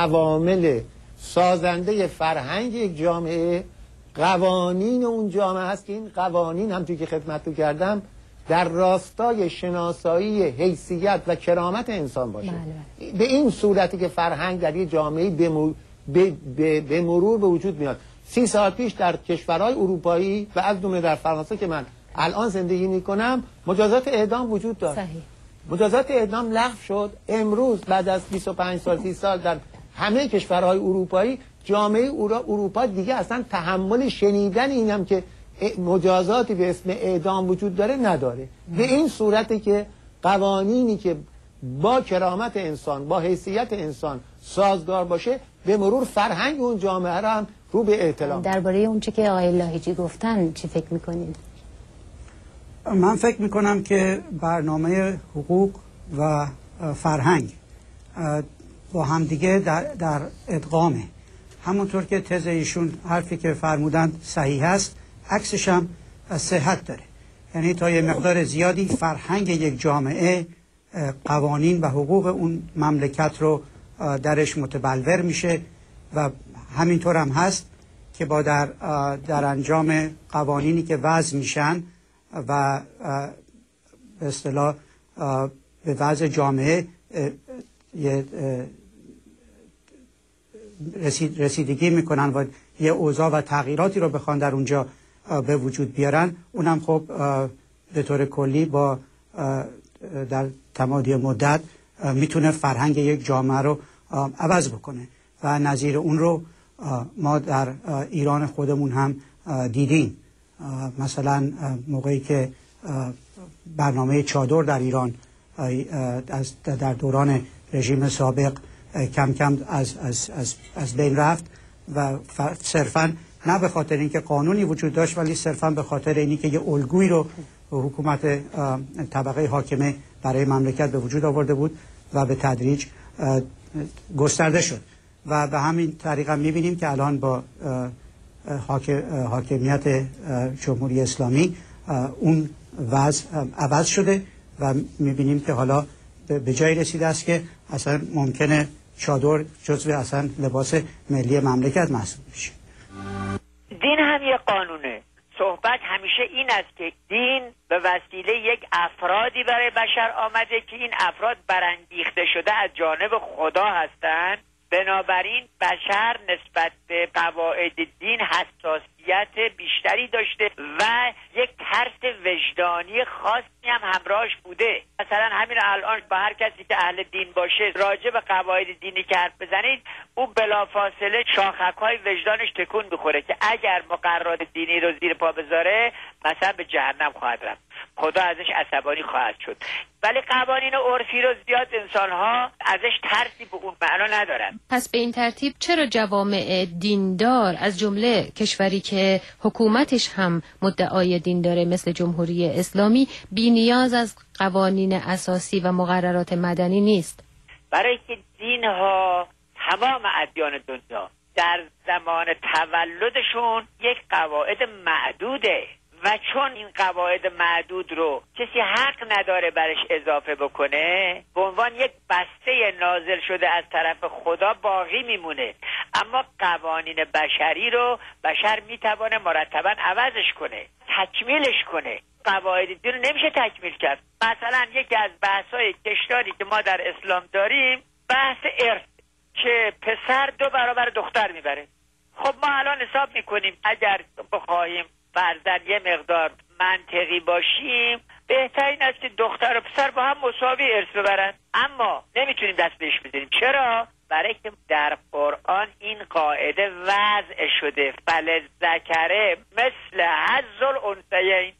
عوامل سازنده فرهنگ یک جامعه قوانین اون جامعه هست که این قوانین هم توی که خدمت کردم در راستای شناسایی حیثیت و کرامت انسان باشه بله. به این صورتی که فرهنگ در یک جامعه به, مرور به وجود میاد سی سال پیش در کشورهای اروپایی و از جمله در فرانسه که من الان زندگی می‌کنم مجازات اعدام وجود صحیح. مجازات اعدام لغو شد امروز بعد از 25 سال 30 سال در همه کشورهای اروپایی جامعه اروپا دیگه اصلا تحمل شنیدن اینم که مجازاتی به اسم اعدام وجود داره نداره. به این صورتی که قوانینی که با کرامت انسان با حیثیت انسان سازگار باشه به مرور فرهنگ اون جامعه را هم رو به اعتلام درباره اون چه که آقای لاهیجی گفتن چی فکر می‌کنید؟ من فکر می‌کنم که برنامه حقوق و فرهنگ با همدیگه در, در ادغامه. همونطور که تز ایشون حرفی که فرمودند صحیح است عکسش هم صحت داره. یعنی تا یه مقدار زیادی فرهنگ یک جامعه قوانین و حقوق اون مملکت رو درش متبلور میشه و همینطور هم هست که با در, در انجام قوانینی که وضع میشن و به اصطلاح به وضع جامعه رسیدگی می‌کنن و یه اوضاع و تغییراتی رو بخوان در اونجا به وجود بیارن. اونم خب به طور کلی با در تمادی مدت می‌تونه فرهنگ یک جامعه رو عوض بکنه و نظیر اون رو ما در ایران خودمون هم دیدیم. مثلا موقعی که برنامه چادر در ایران در دوران رژیم سابق کم کم از, از, از, از بین رفت و صرفا نه به خاطر اینکه قانونی وجود داشت ولی صرفا به خاطر اینی که یه الگویی رو حکومت طبقه حاکمه برای مملکت به وجود آورده بود و به تدریج گسترده شد. و به همین طریق هم می‌بینیم که الان با حاکمیت جمهوری اسلامی اون وضع عوض شده و می‌بینیم که حالا به جایی رسیده است که اصلا ممکنه چادر جزو اصلا لباس ملی مملکت محسوب بشه دین هم یه قانونه. صحبت همیشه این است که دین به وسیله یک افرادی برای بشر آمده که این افراد برانگیخته شده از جانب خدا هستند بنابراین بشر نسبت به قواعد دین حساسیت بیشتری داشته و یک ترس وجدانی خاصی هم همراهش بوده. مثلا همین الان با هر کسی که اهل دین باشه راجع به قواعد دینی که حرف بزنید او بلافاصله شاخک های وجدانش تکون می‌خوره که اگر مقررات دینی رو زیر پا بذاره مثلا به جهنم خواهد رفت. خدا ازش عصبانی خواهد شد. ولی قوانین عرفی رو زیاد انسان ها ازش ترسی به اون معنا ندارن. پس به این ترتیب چرا جوامع دیندار از جمله کشوری که حکومتش هم مدعای دین داره مثل جمهوری اسلامی بی نیاز از قوانین اساسی و مقررات مدنی نیست؟ برای که دین ها تمام ادیان دنیا در زمان تولدشون یک قواعد معدوده. و چون این قواعد معدود رو کسی حق نداره برش اضافه بکنه به عنوان یک بسته نازل شده از طرف خدا باقی میمونه. اما قوانین بشری رو بشر می‌توانه مرتبا عوضش کنه تکمیلش کنه. قواعد دین نمیشه تکمیل کرد. مثلا یکی از بحث کشتاری که ما در اسلام داریم بحث ارث که پسر دو برابر دختر می‌بره. خب ما الان حساب می‌کنیم اگر بخواهیم فرزن یه مقدار منطقی باشیم بهترین است که دختر و پسر با هم مساوی ارث ببرن. اما نمی‌تونیم دست بهش بزنیم. چرا؟ برای که در قرآن این قاعده وضع شده. فل ذکره مثل حظ الانثیین.